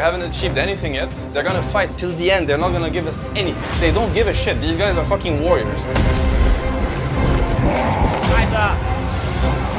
Haven't achieved anything yet. They're gonna fight till the end. They're not gonna give us anything. They don't give a shit. These guys are fucking warriors. 孩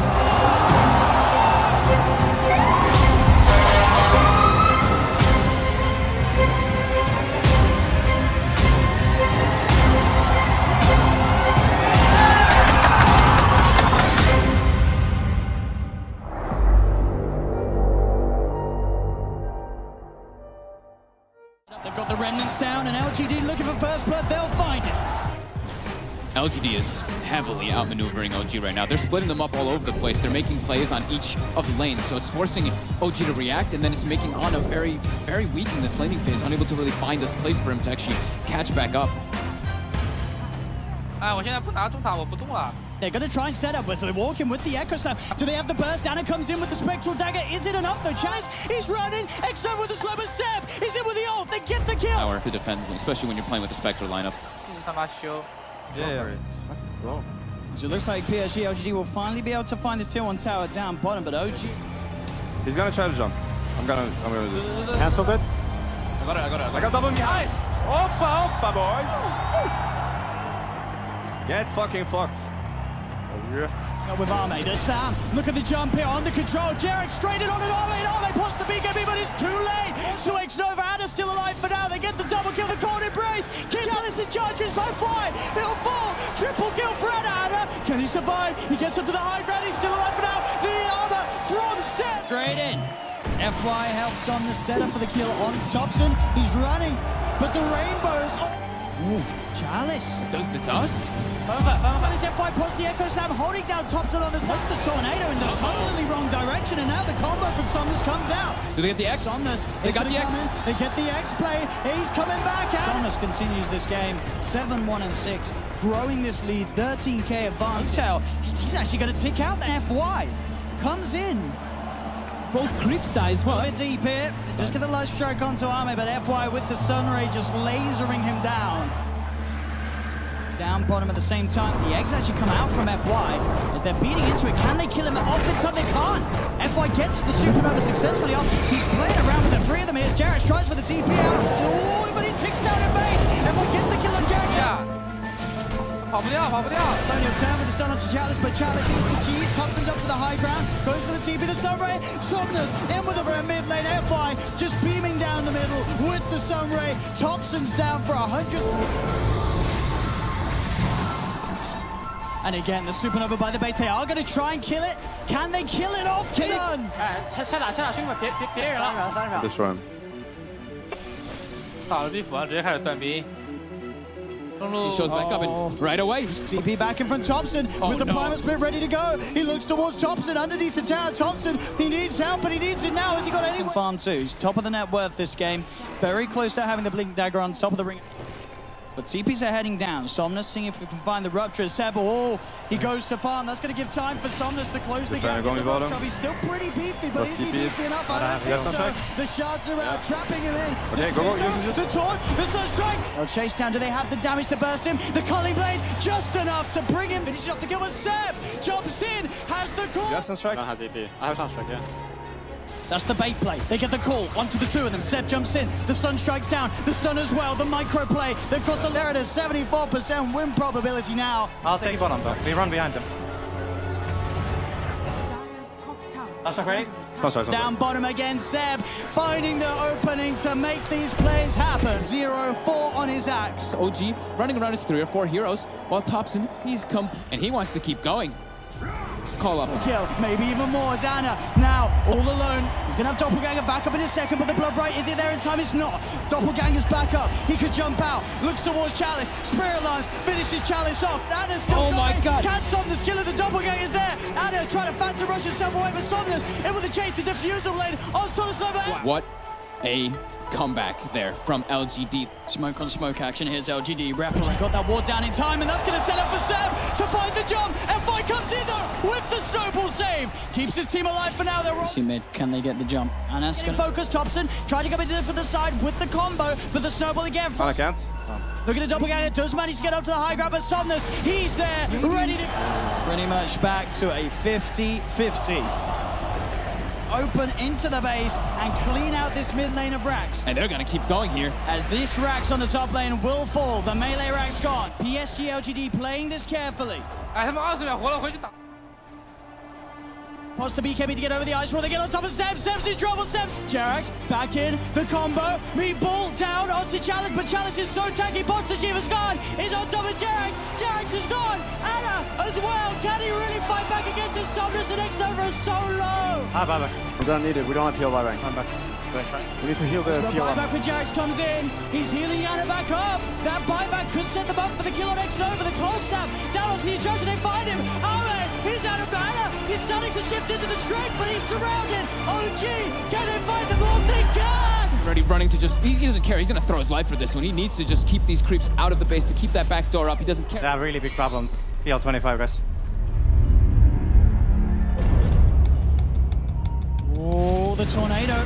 They've got the remnants down, and LGD looking for first blood. They'll find it. LGD is heavily outmaneuvering OG right now. They're splitting them up all over the place. They're making plays on each of the lanes, so it's forcing OG to react, and then it's making Ana very, very weak in this laning phase, unable to really find a place for him to actually catch back up. 哎，我现在不拿中塔，我不动了。 they're going to try and set up with the walking with the Echo Slam. Do they have the burst? Ana comes in with the Spectral Dagger. Is it enough The Chaz, he's running. Exo with the slow, but is in with the ult. They get the kill. Power to defend, especially when you're playing with the Spectral lineup. I'm not sure. Yeah, yeah. So it looks like PSG LGD will finally be able to find this tier one tower down bottom, but OG. He's gonna try to jump. I'm gonna, I'm gonna just cancel it. I got it. I got it. I got, I got double behind. Nice. Oppa, oppa, boys. Get fucking fucked. Up with Ame, the slam. Look at the jump here under control. Jerax straight in on an Ame, and Ame pops the BKB, but it's too late. Swix Nova, Ana's still alive for now. They get the double kill, the cold embrace. Chalice in charge, it's by fly. He'll fall. Triple kill for Ana. Ana, can he survive? He gets up to the high ground. He's still alive for now. The armor from Set. Straight in. FY helps on the setup for the kill on Topson. He's running, but the rainbows. Oh. Ooh, Chalice. The, the dust? Over, over. Jet Echo Slam holding down Topson on the side. That's the tornado in the oh. totally wrong direction, and now the combo from Somnus comes out. Do they get the X? Somnus. They got the X. In. They get the X play. He's coming back out. Somnus continues this game 7 1 and 6, growing this lead 13k advantage. He's actually going to tick out the FY. Comes in both creeps die as well. A bit deep here. Just get the life strike onto Ame, but FY with the Sun Ray just lasering him down down bottom at the same time. The eggs actually come out from FY as they're beating into it. Can they kill him off until? They can't. FY gets the Supernova successfully off. He's playing around with the three of them here. Jerax tries for the TP out. Oh, but he ticks down a base. FY gets the kill on Jerax. Yeah. 跑不掉，跑不掉。Sonia turn with the stun onto Chalice, but Chalice eats the cheese. Topson's up to the high ground, goes for the TP, the Sunray. Sumner's in with a rare mid lane. FY just beaming down the middle with the Sunray. Topson's down for a 100. And again, the supernova by the base. They are going to try and kill it. Can they kill it off, Kidon? 哎，拆拆打，拆打兄弟们，别别别人了。三十秒，三 This run. 操了，比斧啊，直接开始断兵。中路 He shows back up and oh. right away. TP back in front Topson Oh, with the no. Primus Bit ready to go. He looks towards Topson underneath the tower. Topson, he needs help, but he needs it now. Has he got any farm too? He's top of the net worth this game. Very close to having the Blink Dagger on top of the ring. But TPs are heading down. Somnus seeing if we can find the rupture. Ceb, oh, he hmm. goes to farm. That's going to give time for Somnus to close the gap. trying to the me bottom. rupture. He's still pretty beefy, but Plus is he TP. beefy enough? Ah, I don't think so. Sunstrike. The shards are out, trapping him in. Okay, The go, go, spin use down, it, use The it. taunt, the sunstrike. They'll chase down. Do they have the damage to burst him? The culling blade, just enough to bring him. Finishes off the kill with Ceb. Jumps in, has the call. Yes, and strike. have DP. I have Sunstrike, yeah. That's the bait play. They get the call. Onto the two of them. Ceb jumps in. The sun strikes down. The stun as well. The micro play. They've got the there it is. 74% win probability now. I'll take bottom, but we run behind them. That's okay. Sunstrike, Sunstrike. Down bottom again, Ceb finding the opening to make these plays happen. 0-4 on his axe. OG running around his three or four heroes, while Topson, he's come and he wants to keep going. Call up. Kill, maybe even more. Zana now all alone. He's gonna have Doppelganger back up in a second, but the blood bright is it there in time? It's not. Doppelganger's back up. He could jump out. Looks towards Chalice. Spirit Lance finishes Chalice off. Ana's still Oh my. God. Can't stop the skill of the Doppelganger's there. Ana trying to phantom rush himself away, but Somnus in with the chase. The Diffusal Blade on Somnus over. What a comeback there from LGD. Smoke on smoke action. Here's LGD. Rapidly got that ward down in time, and that's going to set up for Ceb to find the jump. And fight comes in though with the snowball save. Keeps his team alive for now. They're all. See mid. Can they get the jump? And that's going to focus. Topson trying to come into for the side with the combo, but the snowball again. I can't. Look at the doppelganger. Does manage to get up to the high ground, but Somnus, he's there, ready to. Pretty much back to a 50-50 open into the base and clean out this mid lane of Rax. And they're gonna keep going here. As this Rax on the top lane will fall, the melee Rax gone. PSG LGD playing this carefully. 哎，他们二十秒活了，回去打。 Pots the BKB to get over the ice wall. They get on top of Cebs. Cebs is trouble. Cebs. Jerax back in. The combo. Meatball down onto Chalice. But Chalice is so tanky. Pots the Shiva's gone. Is on top of Jerax. Jerax is gone. Ana as well. Can he really fight back against this Somnus? The next over is so low. Ah, bye bye. We're gonna need it. We don't have PL buyback. I'm back. We need to heal the The PL. buyback for Jerax comes in. He's healing Ana back up. That buyback could set them up for the kill on xNova. The cold snap. Down onto the injunction. They find him. Ame. He's out of mana. He's starting to shift into the strength, but he's surrounded. OG. Can they find them off? They can. Already running to just, he, he doesn't care. He's gonna throw his life for this one. He needs to just keep these creeps out of the base to keep that back door up. He doesn't care. Yeah, really big problem. PL 25, guys. Oh, the tornado.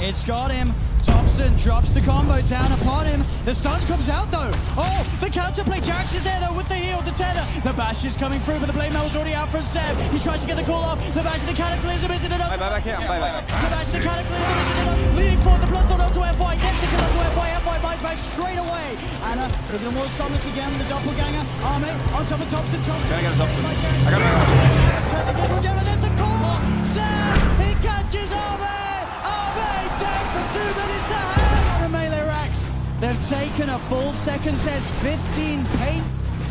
It's got him. Topson drops the combo down upon him. The stun comes out though. Oh, the counterplay. Jax is there though with the heal, the tether. The bash is coming through, but the blade was already out from Ceb. He tries to get the call off. The bash of the cataclysm isn't enough. Buy back here. Buy back. The bash of the cataclysm isn't enough. Leading forward, the bloodthorn onto FY. Gets the kill onto FY. FY buys back straight away. Ana looking at more Summers again. The doppelganger. Ame on top of Topson. Topson. Gotta get Topson. I Jax. got it. Taken a full second sets, 15 paint.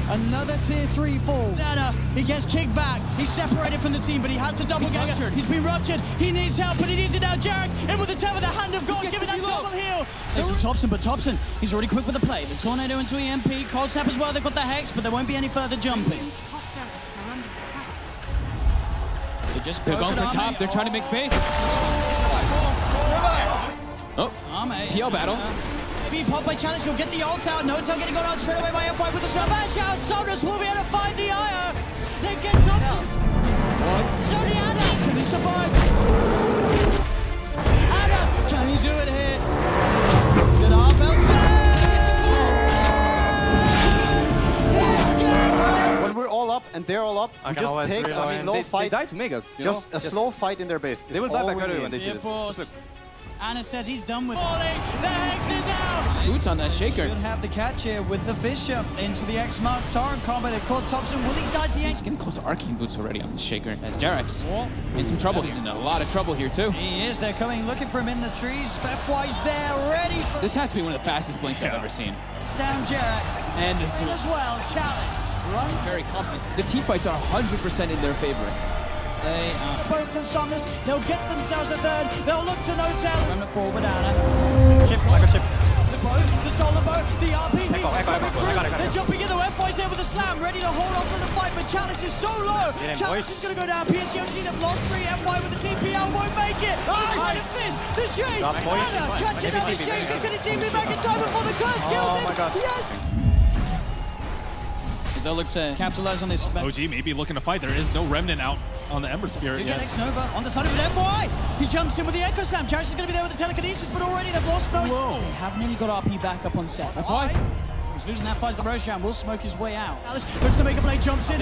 Another tier three fall. Ana, he gets kicked back. He's separated from the team, but he has the Doppelganger. He's been ruptured. He needs help, but he needs it now. Jerax in with the tap of the hand of God, giving that double heal. This is Topson, but Topson, he's already quick with the play. The tornado into EMP, cold snap as well. They've got the hex, but there won't be any further jumping. Top barracks are. They just They're going for Ame. top. They're trying to make space. Oh, Ame. PL battle. Maybe pop by challenge, he'll get the ult out. No time getting got out straight away by F5 with the smash out. Somnus will be able to find the IO. They get Topson. Sony Ana. Can he survive? Ana, can he do it here? Is it half LC? When we're all up and they're all up, I we just take a reload. slow They- they fight. die to make us. You Just know? a slow fight in their base. They will die buy all back we early need. when they see Yeah, this. Force. Look. Ana says he's done with falling. The hex is out. Boots on that shaker. Should have the catch here with the Fissure into the X Mark Torrent combo. They've caught Topson. Will he dodge the He's getting close to arcane boots already on the shaker. As Jerax in some trouble. He's in a lot of trouble here too. He is. They're coming looking for him in the trees. FY's there, ready for This has to be one of the fastest blinks I've ever seen. down Jerax. And this is As well, challenge. Runs. very confident. The team fights are 100% in their favor. They are both from Somnus. They'll get themselves a third. They'll look to no tell. Remnant forward, Ana. Chip, I got chip. The boat, the stolen bow, the RP. Echo, echo, echo, echo. I got it, I got it. They're jumping in. The FY's there with a slam, ready to hold on to the fight, but Chalice is so low. Him, Chalice boys. is going to go down. PSG they've lost three. FY with the TPL won't make it. Oh, Behind a fist, the shades. Got boys. Ana catching out the shaker. maybe. Can he TP back in time before the curse kills Oh him? my God. They'll look to capitalize on this. Oh, OG maybe looking to fight. There is no remnant out on the Ember Spirit You get yet. xNova on the side of an FY. He jumps in with the Echo Slam. Jarvis is going to be there with the telekinesis, but already they've lost no. Whoa. They have nearly got RP back up on set. FY. He's losing that fight. The Roshan will smoke his way out. Alice looks to make a play, jumps in.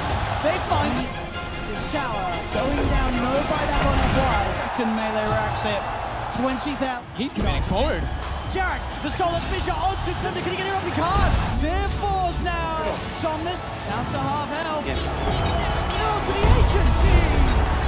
tower going down. No buyback on FY. Second melee racks it. 20,000. He's committing forward. Jerax, the stolen Fissure onto Thunder. Can he get it off? He can't. Tier fours now. Somnus down to half health. Now to the HMT. Your